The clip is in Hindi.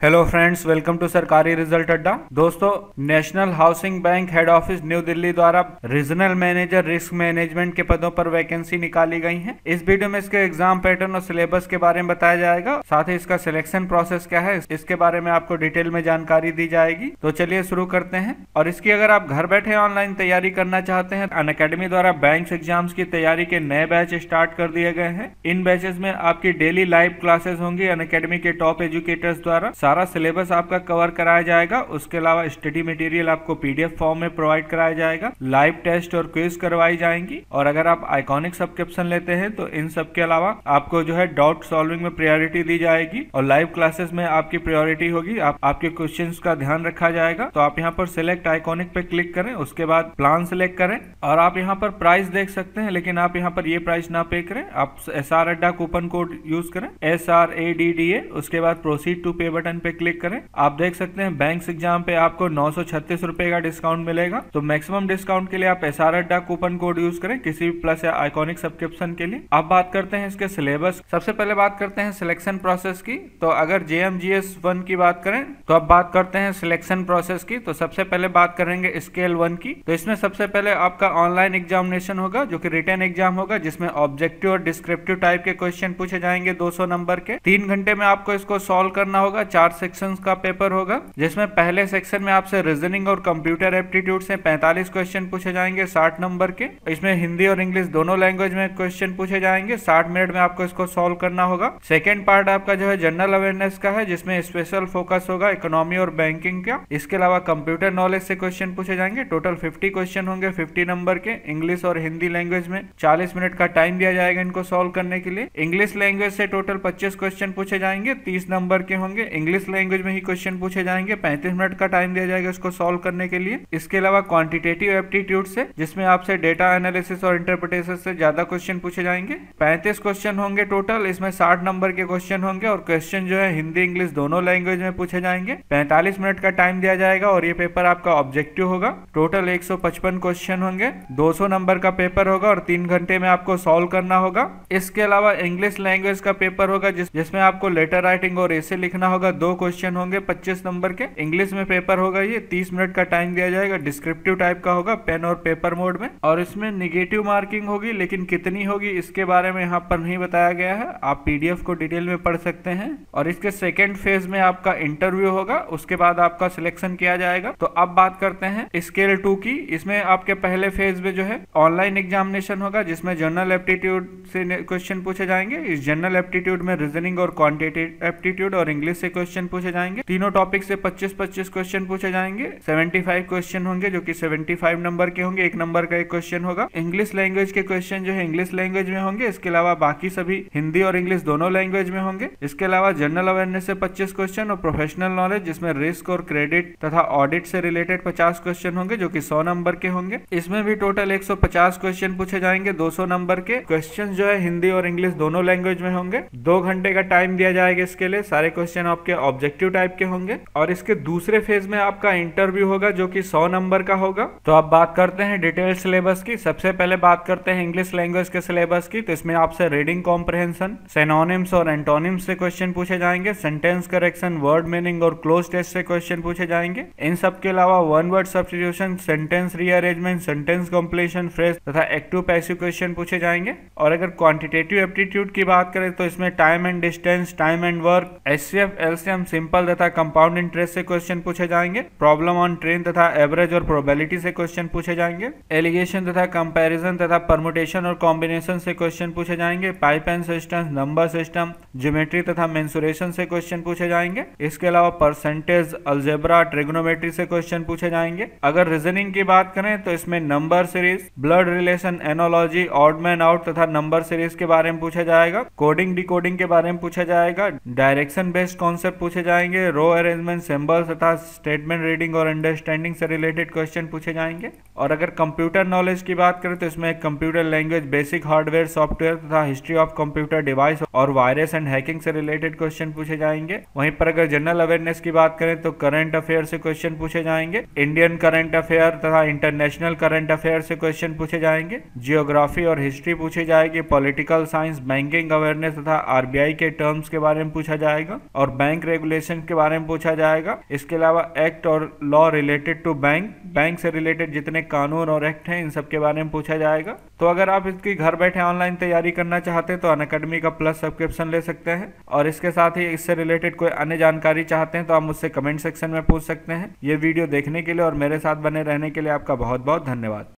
Hello friends welcome to Sarkari result Adda दोस्तों national housing bank head office new Delhi द्वारा रीजनल मैनेजर रिस्क मैनेजमेंट के पदों पर वैकेंसी निकाली गई है। इस वीडियो में इसके एग्ज़ाम पैटर्न और सिलेबस के बारे में बताया जाएगा। साथ ही इसका सिलेक्शन प्रोसेस क्या है, इसके बारे में आपको डिटेल में जानकारी दी जाएगी। तो चलिए शुरू करते हैं। और इसकी अगर आप घर बैठे ऑनलाइन तैयारी करना चाहते हैं अन अकेडमी द्वारा बैंक एग्ज़ाम की तैयारी के नए बैच स्टार्ट कर दिए गए हैं। इन बैचेस में आपकी डेली लाइव क्लासेस होंगी। अन अकेडमी के टॉप एजुकेटर्स द्वारा। सारा सिलेबस आपका कवर कराया जाएगा। उसके अलावा स्टडी मटेरियल आपको पीडीएफ फॉर्म में प्रोवाइड कराया जाएगा। लाइव टेस्ट और क्विज करवाई जाएँगी। और अगर आप आइकॉनिक सब्सक्रिप्शन लेते हैं तो इन सब के अलावा आपको जो है डाउट सॉल्विंग में प्रायोरिटी दी जाएगी और लाइव क्लासेस में आपकी प्रायोरिटी होगी। आप, आपके क्वेश्चन का ध्यान रखा जाएगा। तो आप यहाँ पर सिलेक्ट आइकॉनिक पे क्लिक करें। उसके बाद प्लान सिलेक्ट करें। और आप यहाँ पर प्राइस देख सकते हैं लेकिन आप यहाँ पर ये प्राइस ना पे करें। आप S R Adda coupon code use करें। S R A D D A उसके बाद प्रोसीड टू पे बटन पे क्लिक करें। आप देख सकते हैं बैंक एग्ज़ाम पे आपको नौ सौ छत्तीस रुपए का डिस्काउंट मिलेगा। तो मैक्सिमम डिस्काउंट के लिए आप S R coupon code use करें किसी भी प्लस या आइकॉनिक सब्सक्रिप्शन के लिए। अब बात करते हैं इसके सिलेबस सबसे पहले बात करते हैं सिलेक्शन प्रोसेस की। तो अगर जे एम वन की बात करें तो अब बात करते हैं सिलेक्शन प्रोसेस की। तो सबसे पहले बात करेंगे स्केल वन की। तो इसमें सबसे पहले आपका ऑनलाइन एग्जामिनेशन होगा, जो कि रिटर्न एग्ज़ाम होगा, जिसमें ऑब्जेक्टिव और डिस्क्रिप्टिव टाइप के क्वेश्चन पूछे जाएँगे 200 नंबर के। तीन घंटे में आपको इसको सॉल्व करना होगा, चार सेक्शंस का पेपर होगा, जिसमें पहले सेक्शन में आपसे रीजनिंग और कंप्यूटर एप्टीट्यूड से 45 क्वेश्चन पूछे जाएँगे 60 नंबर के। इसमें हिंदी और इंग्लिश दोनों लैंग्वेज में क्वेश्चन पूछे जाएँगे 60 मिनट में आपको इसको सॉल्व करना होगा। सेकेंड पार्ट आपका जो है जनरल अवेयरनेस का है, जिसमें स्पेशल फोकस होगा इकोनॉमी और बैंकिंग का। इसके अलावा कंप्यूटर नॉलेज से क्वेश्चन पूछे जाएँगे टोटल फिफ्टी क्वेश्चन होंगे फिफ्टी नंबर के। इंग्लिश और हिंदी लैंग्वेज में चालीस मिनट का टाइम दिया जाएगा इनको सॉल्व करने के लिए। इंग्लिश लैंग्वेज से टोटल पच्चीस क्वेश्चन पूछे जाएँगे, तीस नंबर के होंगे। इंग्लिश लैंग्वेज में ही क्वेश्चन पूछे जाएँगे। पैंतीस मिनट का टाइम दिया जाएगा इसको सॉल्व करने के लिए। इसके अलावा क्वांटिटेटिव एप्टीट्यूड से, जिसमें आपसे डेटा एनालिसिस और इंटरप्रिटेशन से ज़्यादा क्वेश्चन पूछे जाएँगे। पैंतीस क्वेश्चन होंगे टोटल इसमें साठ नंबर के क्वेश्चन होंगे और क्वेश्चन जो है हिंदी, इंग्लिश दोनों लैंग्वेज में पूछे जाएँगे। पैंतालीस मिनट का टाइम दिया जाएगा और ये पेपर आपका ऑब्जेक्टिव होगा। टोटल एक सौ पचपन क्वेश्चन होंगे। दो सौ नंबर का पेपर होगा और तीन घंटे में आपको सॉल्व करना होगा। इसके अलावा इंग्लिश लैंग्वेज का पेपर होगा, जिस जिसमें आपको लेटर राइटिंग और ऐसे लिखना होगा। दो क्वेश्चन होंगे पच्चीस नंबर के। इंग्लिश में पेपर होगा ये, तीस मिनट का टाइम दिया जाएगा डिस्क्रिप्टिव टाइप का होगा पेन और पेपर मोड में। और इसमें निगेटिव मार्किंग होगी, लेकिन कितनी होगी, इसके बारे में यहाँ पर नहीं बताया गया है। आप पीडीएफ को डिटेल में पढ़ सकते हैं। और इसके सेकेंड फ़ेज़ में आपका इंटरव्यू होगा, उसके बाद आपका सिलेक्शन किया जाएगा। तो अब बात करते हैं स्केल टू की। इसमें आपके पहले फ़ेज़ में जो है ऑनलाइन एग्जामिनेशन होगा, जिसमें जनरल एप्टीट्यूड से क्वेश्चन पूछे जाएँगे। इस जनरल एप्टीट्यूड में रीजनिंग और क्वांटिटेटिव एप्टीट्यूड और इंग्लिश से क्वेश्चन पूछे जाएँगे। तीनों टॉपिक से 25 25 क्वेश्चन पूछे जाएँगे। 75 क्वेश्चन होंगे, जो कि 75 नंबर के होंगे। एक नंबर का एक क्वेश्चन होगा। इंग्लिश लैंग्वेज के क्वेश्चन जो है इंग्लिश लैंग्वेज में होंगे। इसके अलावा बाकी सभी हिंदी और इंग्लिश दोनों लैंग्वेज में होंगे। इसके अलावा जनरल अवेयरनेस से पच्चीस क्वेश्चन और प्रोफेशनल नॉलेज जिसमें रिस्क और क्रेडिट तथा ऑडिट से रिलेटेड पचास क्वेश्चन होंगे, जो की सौ नंबर के होंगे। इसमें भी टोटल एक सौ पचास क्वेश्चन पूछे जाएँगे दो सौ नंबर के। क्वेश्चन जो है, हिंदी और इंग्लिश दोनों लैंग्वेज में होंगे। दो घंटे का टाइम दिया जाएगा इसके लिए। सारे क्वेश्चन आपके ऑब्जेक्टिव टाइप के होंगे और इसके दूसरे फ़ेज़ में आपका इंटरव्यू होगा, जो कि 100 नंबर का होगा। तो अब बात करते हैं डिटेल सिलेबस की। सबसे पहले बात करते हैं इंग्लिश लैंग्वेज के सिलेबस की। तो इसमें आपसे रीडिंग कॉम्प्रहेंशन सेनोनिम्स और एंटोनिम्स से क्वेश्चन पूछे जाएँगे सेंटेंस करेक्शन वर्ड मीनिंग और क्लोज टेस्ट से क्वेश्चन पूछे जाएँगे। इन सब के अलावा one word substitution sentence rearrangement sentence completion phrase तथा एक्टिव पैसिव क्वेश्चन पूछे जाएँगे। और अगर क्वांटिटेटिव एप्टीट्यूड की बात करें तो इसमें time and distance time and work S C LCM simple तथा कंपाउंड इंटरेस्ट से क्वेश्चन पूछे जाएँगे प्रॉब्लम ऑन ट्रेन तथा एवरेज और प्रोबेबिलिटी से क्वेश्चन पूछे जाएँगे एलिगेशन तथा कंपैरिजन तथा परमुटेशन और कॉम्बिनेशन से क्वेश्चन पूछे जाएँगे pipe and system number system geometry तथा मेंसुरेशन से क्वेश्चन पूछे जाएँगे, इसके अलावा परसेंटेज अल्जेब्रा ट्रिग्नोमेट्री से क्वेश्चन पूछे जाएँगे। अगर रीजनिंग की बात करें तो इसमें number series blood relation analogy odd man out तथा नंबर सीरीज़ के बारे में पूछा जाएगा कोडिंग डिकोडिंग के बारे में पूछा जाएगा डायरेक्शन बेस्ड कॉन्सेप्ट पूछे जाएँगे रो अरेंजमेंट सिंबल तथा स्टेटमेंट रीडिंग और अंडरस्टैंडिंग से रिलेटेड क्वेश्चन पूछे जाएँगे। और अगर कंप्यूटर नॉलेज की बात करें तो इसमें computer language basic hardware software तथा हिस्ट्री ऑफ़ कंप्यूटर डिवाइस और वायरस एंड हैकिंग से रिलेटेड क्वेश्चन पूछे जाएँगे। वहीं पर अगर जनरल अवेयरनेस की बात करें तो करंट अफेयर से क्वेश्चन पूछे जाएँगे। इंडियन करंट अफेयर तथा इंटरनेशनल करंट अफेयर से क्वेश्चन पूछे जाएँगे। जियोग्राफी और हिस्ट्री पूछी जाएगी। पॉलिटिकल साइंस बैंकिंग अवेयरनेस तथा आरबीआई के टर्म्स के बारे में पूछा जाएगा। और बैंक रेगुलेशन के बारे में पूछा जाएगा। इसके अलावा एक्ट और law related to bank bank से रिलेटेड जितने कानून और एक्ट हैं, इन सब के बारे में पूछा जाएगा। तो अगर आप इसकी घर बैठे ऑनलाइन तैयारी करना चाहते हैं तो अन अकेडमी का प्लस सब्सक्रिप्शन ले सकते हैं। और इसके साथ ही इससे रिलेटेड कोई अन्य जानकारी चाहते हैं तो आप मुझसे कमेंट सेक्शन में पूछ सकते हैं। ये वीडियो देखने के लिए और मेरे साथ बने रहने के लिए आपका बहुत बहुत धन्यवाद।